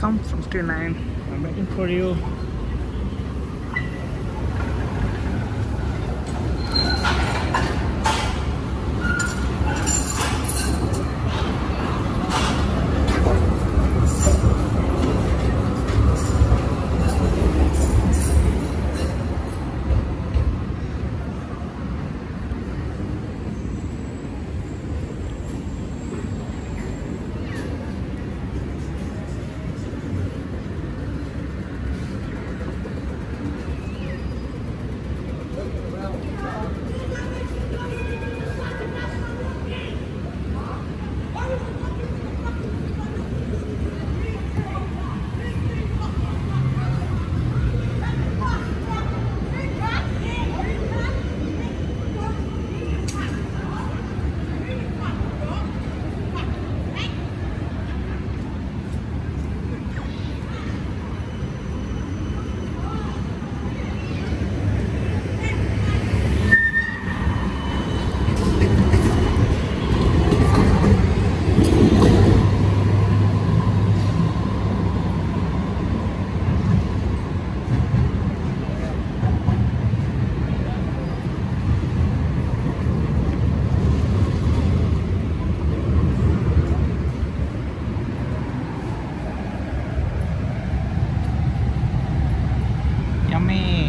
Come 59. I'm waiting for you. Yummy.